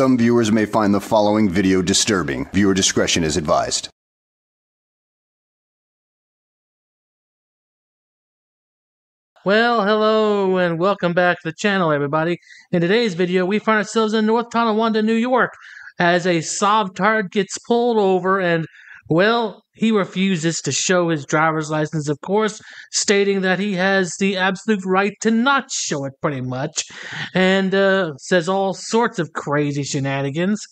Some viewers may find the following video disturbing. Viewer discretion is advised. Well, hello and welcome back to the channel, everybody. In today's video, we find ourselves in North Tonawanda, New York, as a Sovtard gets pulled over and, well, he refuses to show his driver's license, of course, stating that he has the absolute right to not show it, pretty much, and uh, says all sorts of crazy shenanigans.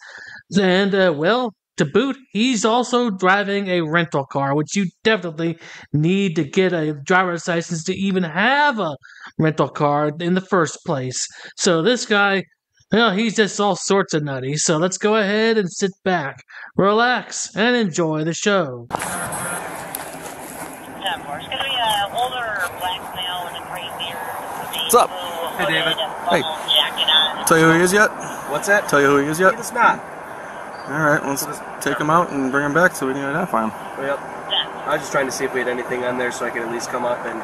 And, uh, well, to boot, he's also driving a rental car, which you definitely need to get a driver's license to even have a rental car in the first place. So this guy, well, he's just all sorts of nutty. So let's go ahead and sit back, relax, and enjoy the show. Yeah, of course. Gonna be an older black male with a gray beard. What's up? Hey, David. Hey. Hey. Jacket on. Tell you who he is yet? What's that? Tell you who he is yet? It's not. All right, let's take him out and bring him back so we can identify him. Yep. I was just trying to see if we had anything on there so I could at least come up and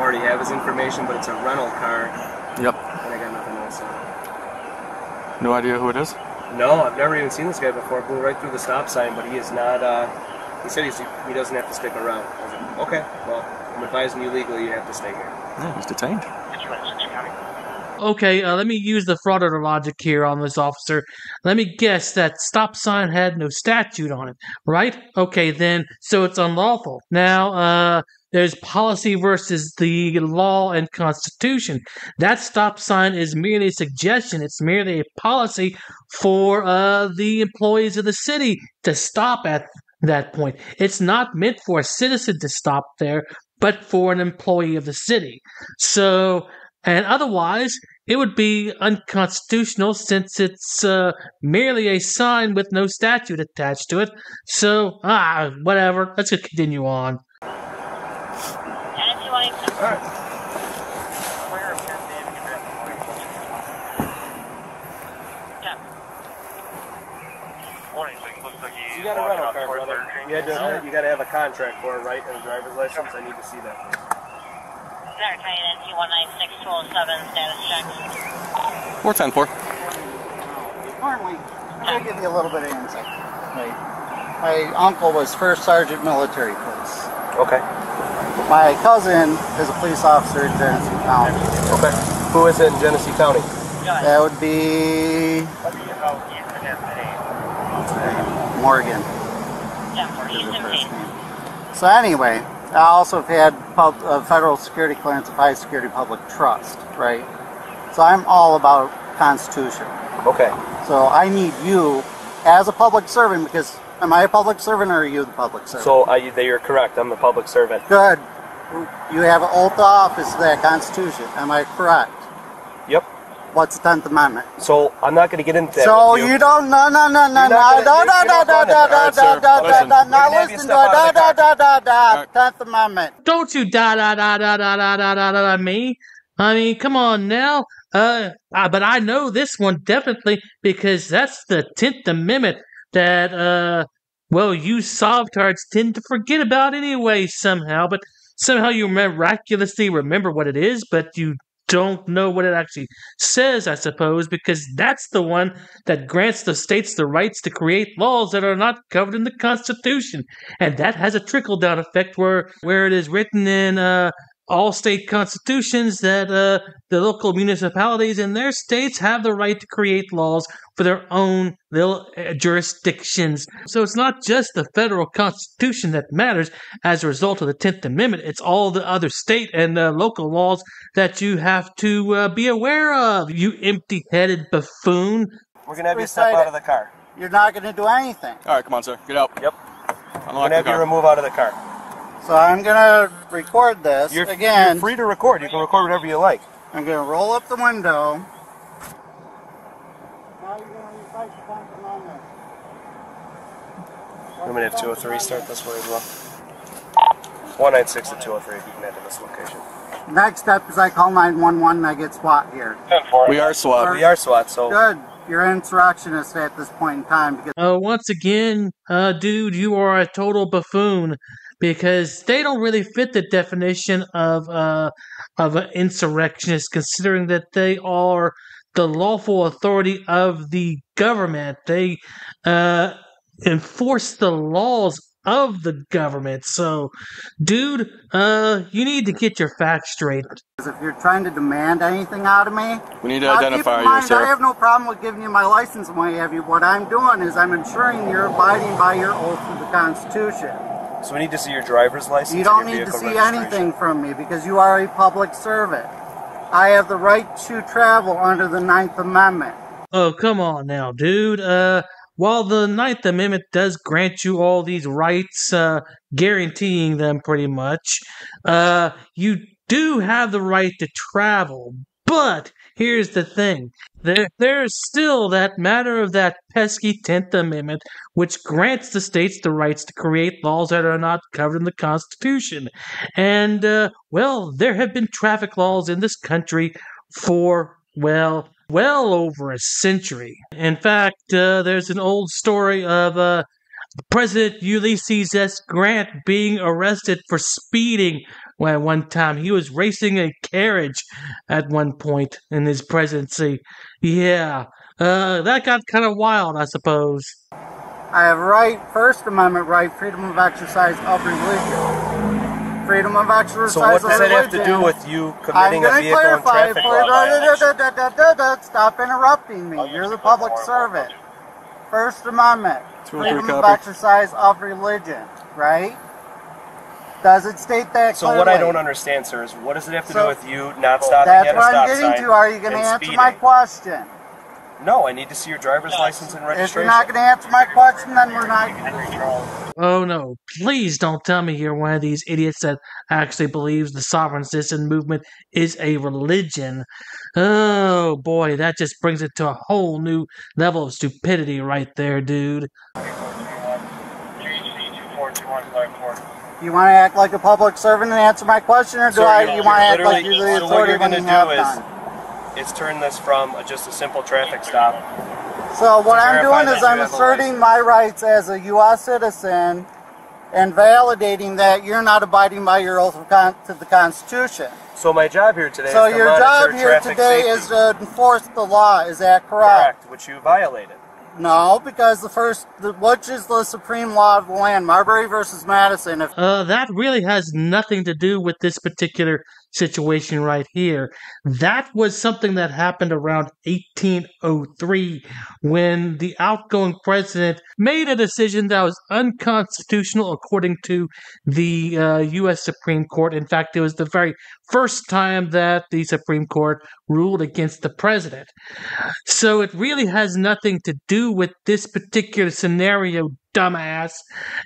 already have his information, but it's a rental car, Yep. and I got nothing else on it. No idea who it is? No, I've never even seen this guy before. Blew right through the stop sign, but he is not. Uh, he said he's, he doesn't have to stick around. I was like, okay, well, I'm advising you legally, you have to stay here. Yeah, he's detained. Okay, uh, let me use the fraudulent logic here on this officer. Let me guess that stop sign had no statute on it, right? Okay, then, so it's unlawful. Now, uh, there's policy versus the law and constitution. That stop sign is merely a suggestion. It's merely a policy for uh, the employees of the city to stop at that point. It's not meant for a citizen to stop there, but for an employee of the city. So, and otherwise, it would be unconstitutional since it's uh, merely a sign with no statute attached to it. So, ah, whatever. Let's continue on. And if you want to. Alright. You got a rental car, brother. You, had to, you got to have a contract for it, right? And a driver's license. I need to see that. Center train NT 196 207 status checks. 4104. Currently, I'm going to give you a little bit of insight. Right. My uncle was first sergeant military police. Okay. My cousin is a police officer in Genesee County. Okay. Who is it in Genesee County? That would be Morgan. Yeah, for is the Houston first team. name. So anyway, I also have had pub, uh, federal security clearance of high security public trust, right? So I'm all about Constitution. Okay. So I need you as a public servant because am I a public servant or are you the public servant? So I, they, you're correct. I'm the public servant. Good. You have an oath of office to that Constitution. Am I correct? Yep. What's the Tenth Amendment? So I'm not going to get into that. So with you don't no no no no You're no not no gonna- no you're no not no running. no All right, no sir. no no Listen. no We're no gonna have you listen step out to of it the da da da da right. Tenth Amendment. Don't you da da da da da da da da da da me. I mean, come on now. Uh, uh, but I know this one definitely because that's the Tenth Amendment that uh, well, you Sovtards tend to forget about anyway somehow. But somehow you miraculously remember what it is, but you don't know what it actually says, I suppose, because that's the one that grants the states the rights to create laws that are not covered in the Constitution. And that has a trickle down effect where, where it is written in uh, all state constitutions that uh, the local municipalities in their states have the right to create laws for their own little uh, jurisdictions. So it's not just the federal constitution that matters as a result of the 10th Amendment, it's all the other state and uh, local laws that you have to uh, be aware of, you empty headed buffoon. We're going to have you step out of the car. You're not going to do anything. All right, come on, sir. Get out. Yep. Unlock We're going to have you remove out of the car. So I'm going to record this You're, again. you're free to record. You can record whatever you like. I'm going to roll up the window. Now you're going to recite the Tenth Amendment. I'm going to have 203 start this way as well. 196 to 203 if you can head to this location. Next step is I call 911 and I get SWAT here. We are SWAT. We are SWAT, so Good. You're an insurrectionist at this point in time because Uh, once again, uh, dude, you are a total buffoon because they don't really fit the definition of uh, of an insurrectionist, considering that they are the lawful authority of the government. They uh, enforce the laws of the government. So, dude, uh, you need to get your facts straight. If you're trying to demand anything out of me, We need to uh, identify keep in mind, yourself. I have no problem with giving you my license and what have you. What I'm doing is I'm ensuring you're abiding by your oath to the Constitution. So we need to see your driver's license. You don't your need to see anything from me because you are a public servant. I have the right to travel under the Ninth Amendment. Oh, come on now, dude. Uh, while the Ninth Amendment does grant you all these rights, uh, guaranteeing them pretty much, uh, you do have the right to travel. But here's the thing. There, there's still that matter of that pesky Tenth Amendment, which grants the states the rights to create laws that are not covered in the Constitution. And, uh, well, there have been traffic laws in this country for, well, well over a century. In fact, uh, there's an old story of uh, President Ulysses S. Grant being arrested for speeding at one time. He was racing a carriage at one point in his presidency. Yeah, uh, that got kind of wild, I suppose. I have right, First Amendment right, freedom of exercise of religion. Freedom of exercise So what of does that have to do with you I'm committing a going vehicle and clarify traffic for law Stop interrupting me. You're the public servant. First Amendment, Two or three freedom of exercise of religion, right? Does it state that So what I don't understand, sir, is what does it have to So- do with you not stopping That's at a what stop I'm getting to. Are you going to and answer speeding? my question? No, I need to see your driver's license and If you're registration. not going to answer my question, then we're not. Oh no, please don't tell me you're one of these idiots that actually believes the sovereign citizen movement is a religion. Oh boy, that just brings it to a whole new level of stupidity right there, dude. You want to act like a public servant and answer my question, or do I? you- You want to act like you're the so what you're gonna do is- done? It's turn this from a, just a simple traffic stop. So what I'm doing is I'm asserting my rights as a U.S. citizen and validating that you're not abiding by your oath of con- to the Constitution. So my job here today So is your job here today safety. is to enforce the law. Is that correct? correct, which you violated. No, because the first, the, which is the supreme law of the land, Marbury versus Madison. If Uh, that really has nothing to do with this particular situation right here. That was something that happened around 1803 when the outgoing president made a decision that was unconstitutional according to the uh, U.S. Supreme Court. In fact, it was the very first time that the Supreme Court ruled against the president. So it really has nothing to do with this particular scenario, dumbass.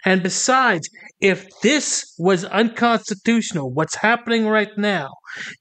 And besides, if this was unconstitutional, what's happening right now,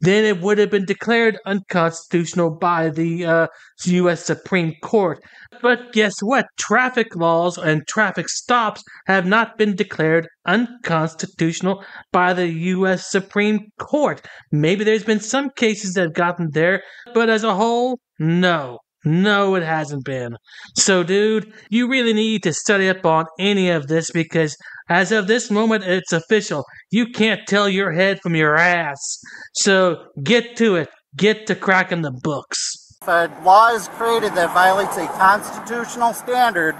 then it would have been declared unconstitutional by the uh, U.S. Supreme Court. But guess what? Traffic laws and traffic stops have not been declared unconstitutional by the U.S. Supreme Court. Maybe there's been some cases that have gotten there, but as a whole, no. No, it hasn't been. So, dude, you really need to study up on any of this because as of this moment, it's official. You can't tell your head from your ass. So, get to it. Get to cracking the books. If a law is created that violates a constitutional standard,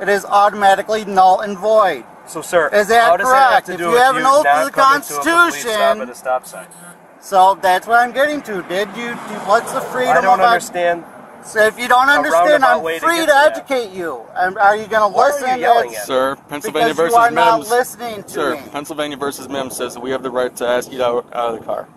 it is automatically null and void. So, sir, Is that how does that have correct? to If do you have an you oath to the coming to a complete Constitution- stop at a stop sign? So that's what I'm getting to. Did you? What's the freedom I don't of understand. So if you don't understand, I'm free to, to educate you. Um, are you going to Why are you listen? at Sir, Pennsylvania because versus you are not Mimms. listening to Sir, me. Pennsylvania versus Mimms says that we have the right to ask you out, out of the car.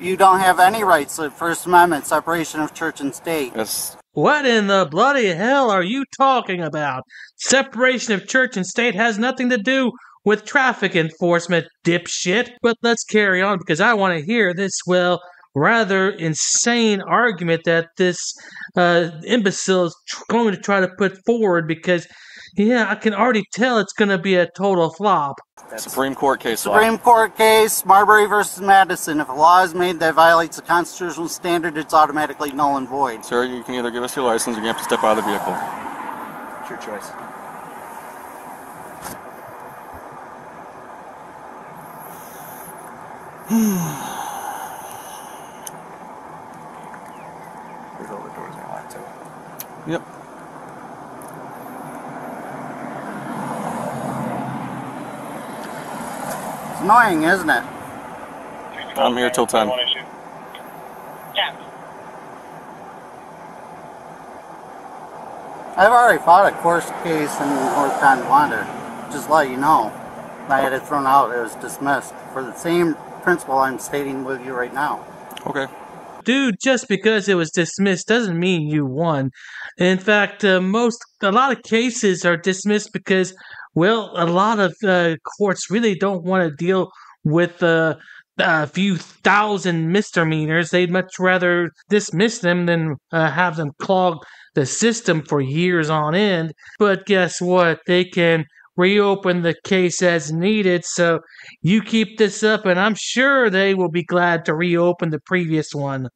You don't have any rights to First Amendment, separation of church and state. Yes. What in the bloody hell are you talking about? Separation of church and state has nothing to do with traffic enforcement, dipshit. But let's carry on because I want to hear this, well, rather insane argument that this uh, imbecile is tr- going to try to put forward because, yeah, I can already tell it's going to be a total flop. Supreme Court case law. Supreme Court case, Marbury versus Madison. If a law is made that violates a constitutional standard, it's automatically null and void. Sir, you can either give us your license or you have to step out of the vehicle. It's your choice. There's all the doors Yep. It's annoying, isn't it? I'm here till 10. Ten. I've already fought a course case in North Tonawanda. Just let you know. I had it thrown out. It was dismissed for the same principle I'm stating with you right now. Okay. dude, just because it was dismissed doesn't mean you won. In fact, uh, most a lot of cases are dismissed because, well, a lot of uh, courts really don't want to deal with uh, a few thousand misdemeanors. They'd much rather dismiss them than uh, have them clog the system for years on end. But guess what? They can reopen the case as needed. So you keep this up, and I'm sure they will be glad to reopen the previous one.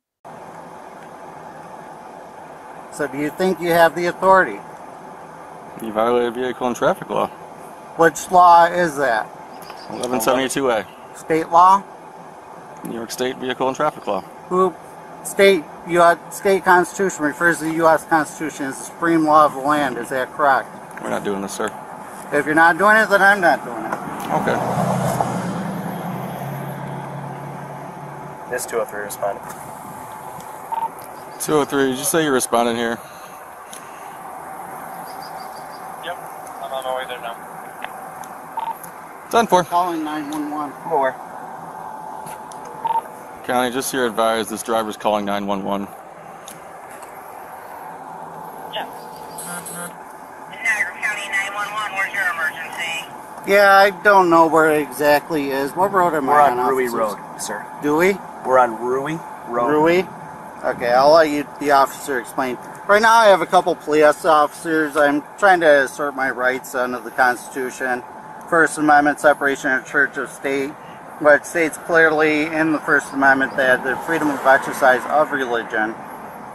So do you think you have the authority? You violated vehicle and traffic law. Which law is that? 1172A. State law? New York State Vehicle and Traffic Law. Who state U.S. state constitution refers to the U.S. Constitution as the supreme law of the land. Is that correct? We're not doing this, sir. If you're not doing it, then I'm not doing it. Okay. This 203 responded. 203, did you say you're responding here? Yep, I'm on my way there now. Done for. Calling 911. I'm. County, just here you're advised, this driver's calling 911. Niagara County 911, where's your emergency? Yeah, I don't know where it exactly is. What road am We're I on on? Ruie officers? Road, sir. Do we? We're on Ruie Road. Ruie? Okay, I'll let you, the officer, explain. Right now, I have a couple police officers. I'm trying to assert my rights under the Constitution. First Amendment, separation of church of state, which states clearly in the First Amendment that the freedom of exercise of religion,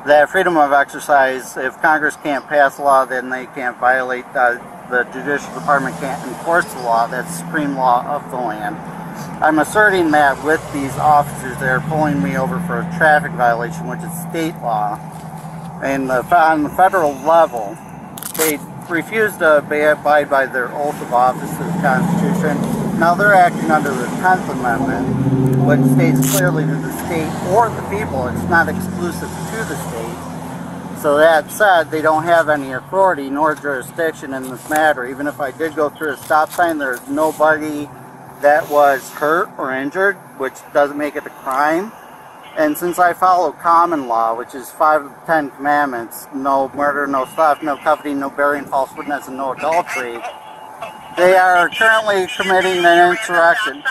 that freedom of exercise, if Congress can't pass a law, then they can't violate, uh, the Judicial Department can't enforce the law. That's supreme law of the land. I'm asserting that with these officers, they're pulling me over for a traffic violation, which is state law. And the, on the federal level, they refuse to abide by their oath of office to the Constitution. Now they're acting under the 10th Amendment, which states clearly to the state or the people, it's not exclusive to the state. So that said, they don't have any authority nor jurisdiction in this matter. Even if I did go through a stop sign, there's nobody that was hurt or injured, which doesn't make it a crime. And since I follow common law, which is five of the Ten Commandments, no murder, no theft, no coveting, no bearing false witness, and no adultery, they are currently committing an insurrection.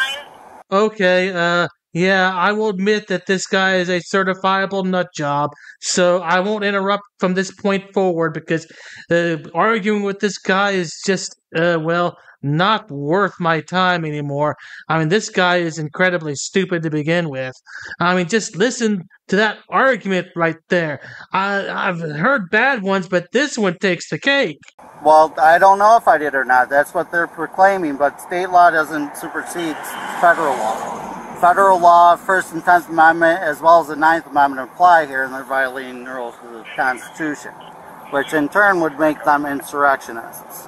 Okay, uh, yeah, I will admit that this guy is a certifiable nut job, so I won't interrupt from this point forward because uh, arguing with this guy is just, uh, well, not worth my time anymore. I mean, this guy is incredibly stupid to begin with. I mean, just listen to that argument right there. I, I've heard bad ones, but this one takes the cake. Well, I don't know if I did or not. That's what they're proclaiming, but state law doesn't supersede federal law. Federal law, First and Tenth Amendment, as well as the Ninth Amendment apply here, and they're violating the rules of the Constitution, which in turn would make them insurrectionists.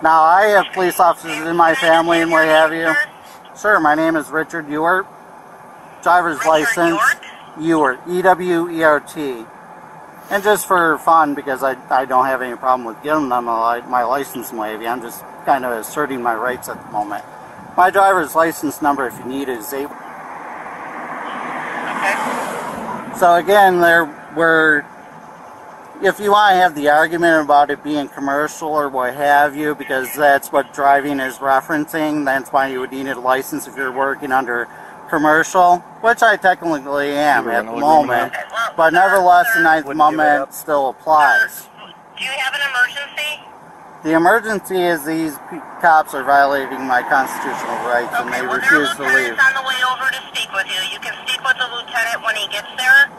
214. Now, I have police officers in my family and what have you. Sure, my name is Richard Ewart. Driver's Richard license. Ewart. E W E R T. And just for fun, because I, I don't have any problem with giving them a, li- my license and what have you, I'm just kind of asserting my rights at the moment. My driver's license number, if you need it, is 8. Okay. So again, there we're if you want to have the argument about it being commercial or what have you, because that's what driving is referencing, that's why you would need a license if you're working under commercial, which I technically am at the agreement on moment. that? But nevertheless, the Ninth Wouldn't give it Amendment still applies. Do you have an emergency? The emergency is these p- cops are violating my constitutional rights and they well, refuse to leave. lieutenant's on the way over to speak with you. You can speak with the lieutenant when he gets there.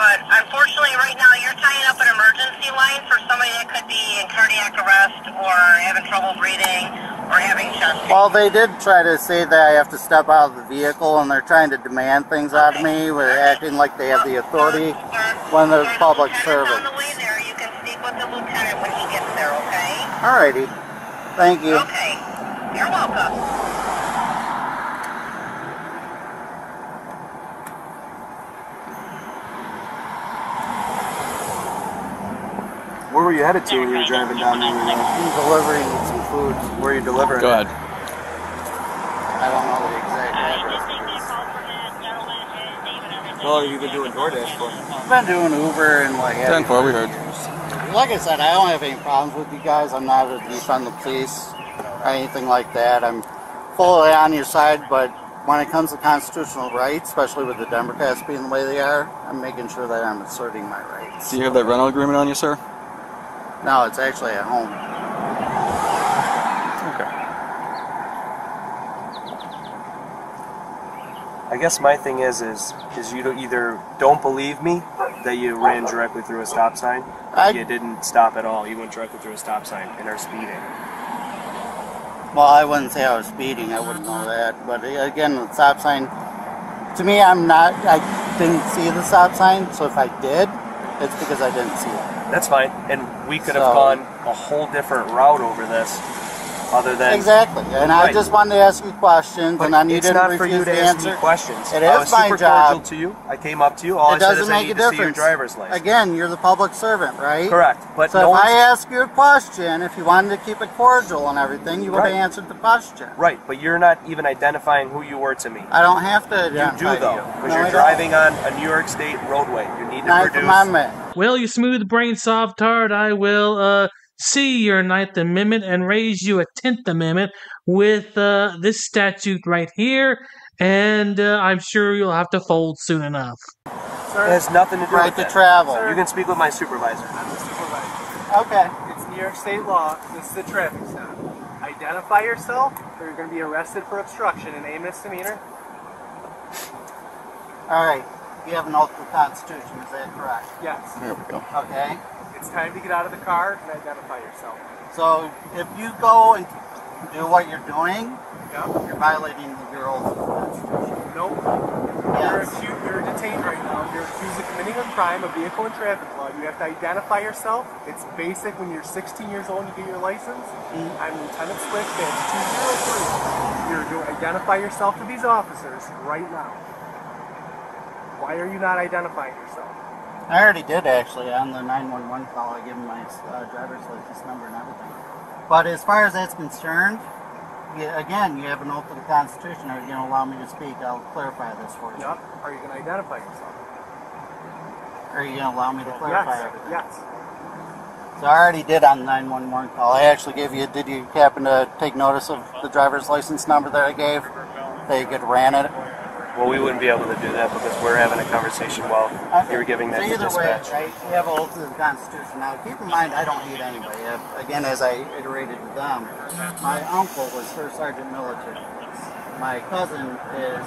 But unfortunately, right now, you're tying up an emergency line for somebody that could be in cardiac arrest or having trouble breathing or having chest pain. Well, they did try to say that I have to step out of the vehicle, and they're trying to demand things okay. out of me. We're okay. acting like they have the authority sir, when there's public service. On the way there, you can speak with the lieutenant when he gets there, okay? All righty. Thank you. Okay. You're welcome. Were you headed to when you were driving down there? I'm delivering some food. Where are you delivering? Go ahead. I don't know the exact address. How long have you been doing DoorDash for? I've been doing Uber and like. Ten four, we heard. Like I said, I don't have any problems with you guys. I'm not a defund the police or anything like that. I'm fully on your side, but when it comes to constitutional rights, especially with the Democrats being the way they are, I'm making sure that I'm asserting my rights. Do you have that rental agreement on you, sir? No, it's actually at home. Okay. I guess my thing is, is, is you don't either don't believe me that you ran directly through a stop sign, I- you didn't stop at all. You went directly through a stop sign and are speeding. Well, I wouldn't say I was speeding. I wouldn't know that. But again, the stop sign. To me, I'm not. I didn't see the stop sign. So if I did, it's because I didn't see it. That's fine, and we could have So- gone a whole different route over this, other than Exactly. And I just wanted to ask you questions, But and I needed it's for you to to ask answer. me questions. It I is was my super job. cordial to you. I came up to you. All it I doesn't is I make need a to see your difference. driver's license. Again, you're the public servant, right? Correct, but So no if I ask you a question, if you wanted to keep it cordial and everything, you would Right. have answered the question. Right, but you're not even identifying who you were to me. I don't have to You do though, because No, you're I don't. driving on a New York State roadway. You need to Ninth produce. Amendment. Well, you smooth brain Sovtard, I will uh, see your Ninth Amendment and raise you a Tenth Amendment with uh, this statute right here, and uh, I'm sure you'll have to fold soon enough. It has nothing to do Right with to that. travel. You can speak with my supervisor. Okay. It's New York State law. This is a traffic stop. Identify yourself, or you're going to be arrested for obstruction and a misdemeanor. All right. You have an oath to the Constitution. Is that correct? Yes. There we go. Okay. It's time to get out of the car and identify yourself. So if you go and do what you're doing, Yeah. you're violating your oath to the Constitution. Nope. You're, Yes. accused, you're detained right now. You're accused of committing a crime, a vehicle and traffic law. You have to identify yourself. It's basic when you're 16 years old and you get your license. Mm-hmm. I'm Lieutenant Swift, badge 203. You're to identify yourself to these officers right now. Why are you not identifying yourself? I already did actually on the 911 call. I gave him my uh, driver's license number and everything. But as far as that's concerned, yeah, again, you have an oath to the Constitution. Are you going to allow me to speak? I'll clarify this for you. Yep. Are you going to identify yourself? Are you going to allow me to clarify Yes. everything? Yes. So I already did on the 911 call. I actually gave you, did you happen to take notice of the driver's license number that I gave? That you could ran it? Well, we wouldn't be able to do that because we're having a conversation while you were giving that so to either way, dispatch. right, you have a oath to the Constitution. Now, keep in mind, I don't hate anybody. Uh, Again, as I iterated with them, my uncle was first sergeant military. My cousin is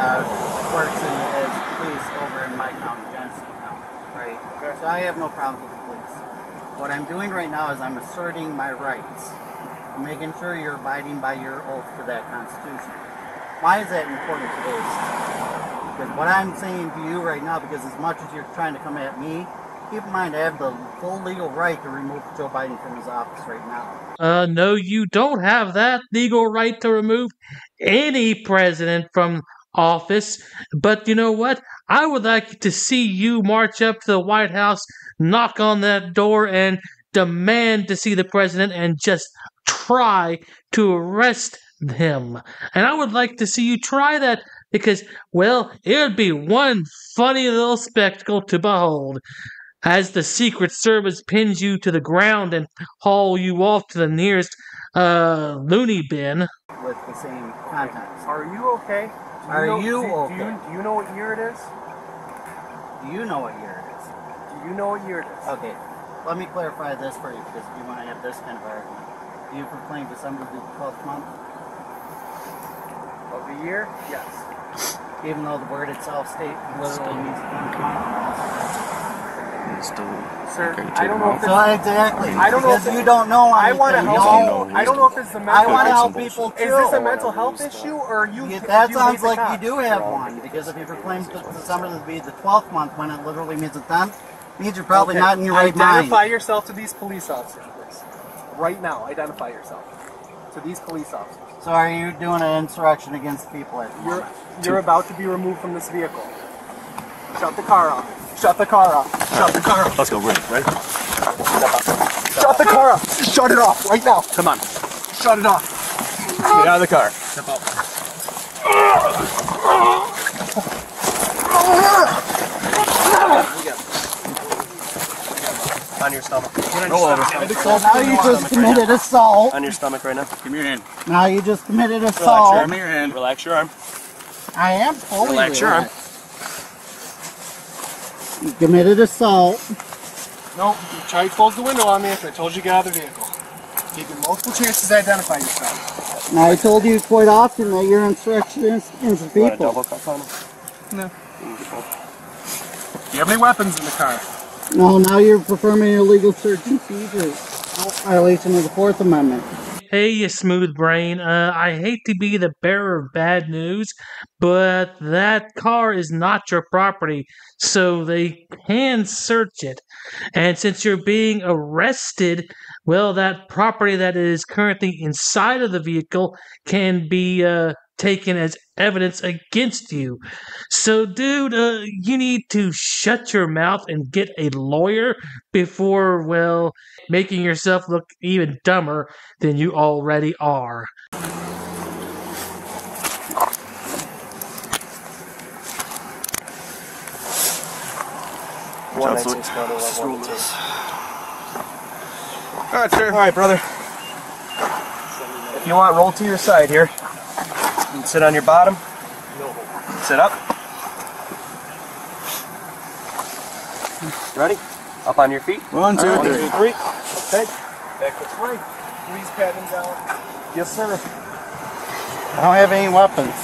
uh, works in as police over in my county, Johnson County, right? So I have no problem with the police. What I'm doing right now is I'm asserting my rights. I'm making sure you're abiding by your oath to that Constitution. Why is that important today? Because what I'm saying to you right now, because as much as you're trying to come at me, keep in mind I have the full legal right to remove Joe Biden from his office right now. Uh, no, you don't have that legal right to remove any president from office. But you know what? I would like to see you march up to the White House, knock on that door, and demand to see the president and just try to arrest him. And I would like to see you try that because, well, it would be one funny little spectacle to behold as the Secret Service pins you to the ground and haul you off to the nearest uh, loony bin. with the same contacts. Are you okay? Do Are know, you do, Do okay? you, do you know what year it is? Do you know what year it is? Do you know what year it is? Okay, let me clarify this for you because you want to have this kind of argument. Do you proclaim December the 12th month, Of the year? Yes. even though the word itself state literally means 10th month? Sir, Okay, I take don't know if this, So exactly, I don't know if- you don't know I want to help don't- people. I don't know if it's a I mental want to help people too. Is this a mental health issue or you? Yeah, that you sounds like you do have one because if you proclaim that December to be the 12th month when it literally means the 10th, means you're probably Okay. not in your right Identify mind. Identify yourself to these police officers, please. right now. Identify yourself to these police officers. So are you doing an insurrection against people? At You're you're about to be removed from this vehicle. Shut the car off. Shut the car off. Shut the car off. Let's go, ready? Ready? Shut the car off. Shut it off right now. Come on. Shut it off. Get out of the car. On your stomach. Roll over. So now you just committed assault. On your stomach right now. Give me your hand. Now you just committed assault. Relax your assault. arm. Give me your hand. Relax your arm. I am fully Relax your arm. You committed assault. No, you tried to close the window on me after I told you to get out of the vehicle. Gave you multiple chances to identify yourself. Now I told you quite often that you're insurrectionists against You want a people. double cup on him? Do you have any weapons in the car? No, now you're performing illegal search and seizure. Violation of the Fourth Amendment. Hey, you smooth brain. Uh, I hate to be the bearer of bad news, but that car is not your property, so they can search it. And since you're being arrested, well, that property that is currently inside of the vehicle can be uh, taken as evidence against you. So, dude, uh, you need to shut your mouth and get a lawyer before, well, making yourself look even dumber than you already are. One nineteen Scotty, level one, two. All right, sir. All right, brother. If you want, roll to your side here. And sit on your bottom. Sit up. Ready? Up on your feet. One, two, One, three. two, three. Okay. Backwards three. Please pat him down. Yes, sir. I don't have any weapons.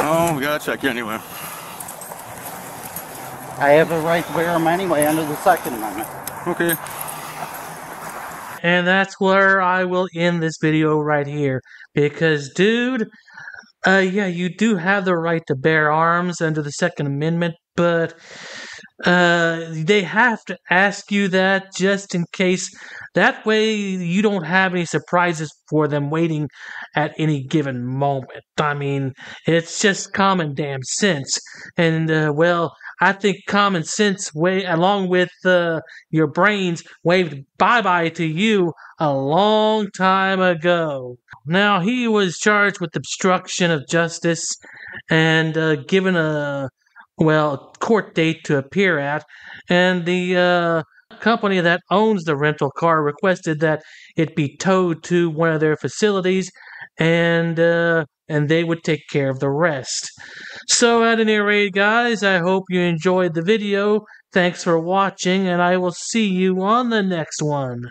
Oh, we gotta check you anyway. I have a right to wear them anyway under the Second Amendment. Okay. And that's where I will end this video right here. Because, dude, uh, yeah, you do have the right to bear arms under the Second Amendment, but uh, they have to ask you that just in case. That way, you don't have any surprises for them waiting at any given moment. I mean, it's just common damn sense. And, uh, well, I think common sense, way along with uh, your brains, waved bye bye to you a long time ago. Now, he was charged with obstruction of justice and uh, given a, well, court date to appear at. And the uh, company that owns the rental car requested that it be towed to one of their facilities and uh, and they would take care of the rest. So at any rate, guys, I hope you enjoyed the video. Thanks for watching, and I will see you on the next one.